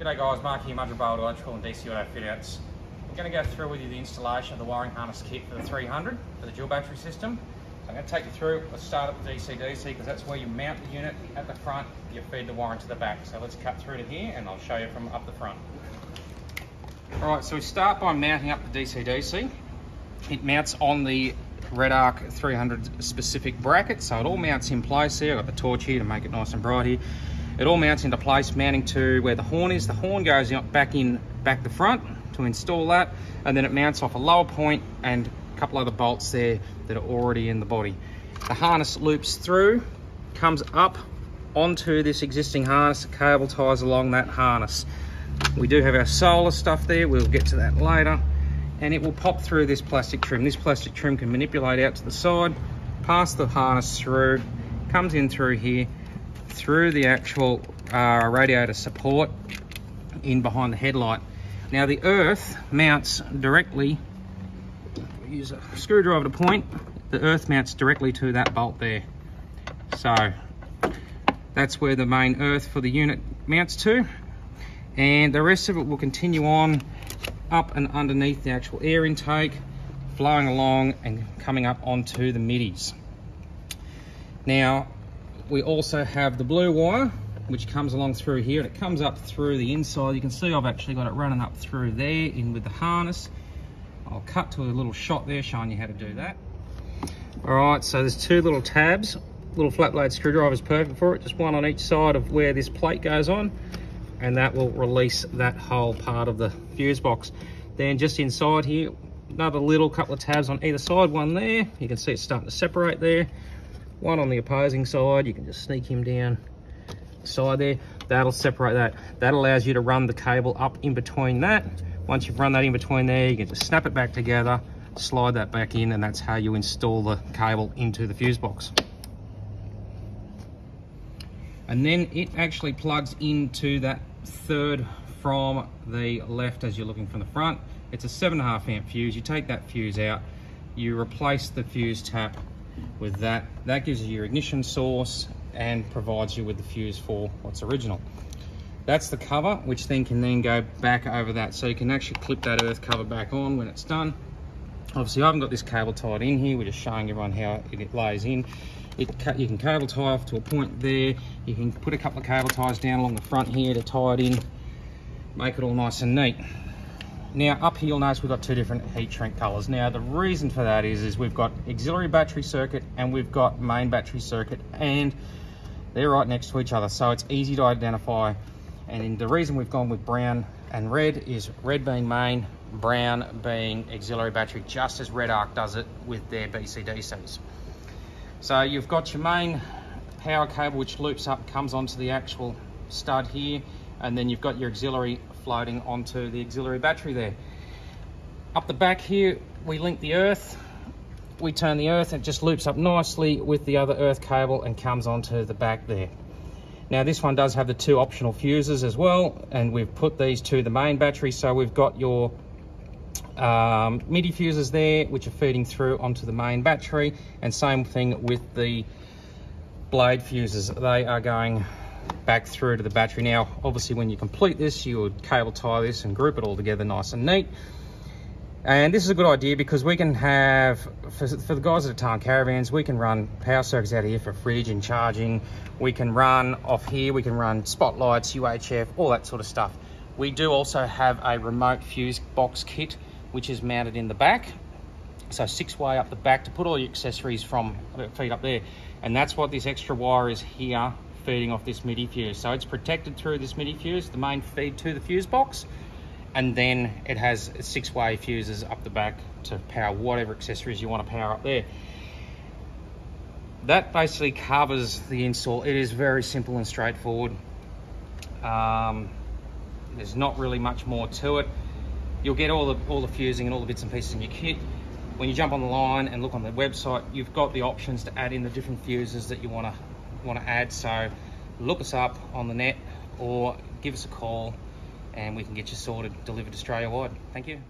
G'day guys, Mark here, Boulder Electrical and DC Auto Fit Outs. We're going to go through with you the installation of the wiring harness kit for the 300 for the dual battery system. So I'm going to take you through, let's start at the DC-DC because that's where you mount the unit at the front, you feed the wire into the back. So let's cut through to here and I'll show you from up the front. Alright, so we start by mounting up the DC-DC. It mounts on the Redarc 300 specific bracket, so it all mounts in place here. I've got the torch here to make it nice and bright here. It all mounts into place, mounting to where the horn is. The horn goes back in, back the front to install that, and then it mounts off a lower point and a couple other bolts there that are already in the body. The harness loops through, comes up onto this existing harness, the cable ties along that harness. We do have our solar stuff there, we'll get to that later. And it will pop through this plastic trim. This plastic trim can manipulate out to the side, pass the harness through, comes in through here, through the actual uh, radiator support in behind the headlight. Now the earth mounts directly, use a screwdriver to point, the earth mounts directly to that bolt there. So that's where the main earth for the unit mounts to. And the rest of it will continue on up and underneath the actual air intake, flowing along and coming up onto the MIDIs. Now, we also have the blue wire which comes along through here and it comes up through the inside. You can see I've actually got it running up through there in with the harness. I'll cut to a little shot there showing you how to do that. All right so there's two little tabs little flat blade screwdriver is perfect for it just one on each side of where this plate goes on and that will release that whole part of the fuse box. Then just inside here another little couple of tabs on either side one there. You can see it's starting to separate there one on the opposing side you can just sneak him down side there. That'll separate that. That allows you to run the cable up in between that. Once you've run that in between there you can just snap it back together slide that back in and that's how you install the cable into the fuse box. And then it actually plugs into that third from the left as you're looking from the front. It's a seven and a half amp fuse. You take that fuse out you replace the fuse tap with that. That gives you your ignition source and provides you with the fuse for what's original. That's the cover, which then can then go back over that. So you can actually clip that earth cover back on when it's done. Obviously, I haven't got this cable tied in here. We're just showing everyone how it lays in. It, you can cable tie off to a point there. You can put a couple of cable ties down along the front here to tie it in, make it all nice and neat. Now up here you'll notice we've got two different heat shrink colors. Now the reason for that is, is we've got auxiliary battery circuit and we've got main battery circuit and they're right next to each other so it's easy to identify and the reason we've gone with brown and red is red being main, brown being auxiliary battery just as Redarc does it with their BCDCs. So you've got your main power cable which loops up comes onto the actual stud here and then you've got your auxiliary floating onto the auxiliary battery there. Up the back here, we link the earth. We turn the earth and it just loops up nicely with the other earth cable and comes onto the back there. Now this one does have the two optional fuses as well, and we've put these to the main battery. So we've got your um, MIDI fuses there, which are feeding through onto the main battery, and same thing with the blade fuses. They are going back through to the battery. Now, obviously when you complete this, you would cable tie this and group it all together nice and neat. And this is a good idea because we can have, for, for the guys at the Tarn Caravans, we can run power circuits out of here for fridge and charging. We can run off here, we can run spotlights, UHF, all that sort of stuff. We do also have a remote fuse box kit, which is mounted in the back. So six way up the back to put all your accessories from uh, feet up there. And that's what this extra wire is here feeding off this MIDI fuse. So it's protected through this MIDI fuse, the main feed to the fuse box, and then it has six-way fuses up the back to power whatever accessories you want to power up there. That basically covers the install. It is very simple and straightforward. Um, there's not really much more to it. You'll get all the all the fusing and all the bits and pieces in your kit. When you jump on the line and look on the website, you've got the options to add in the different fuses that you want to want to add. So look us up on the net or give us a call and we can get you sorted, delivered Australia wide. Thank you.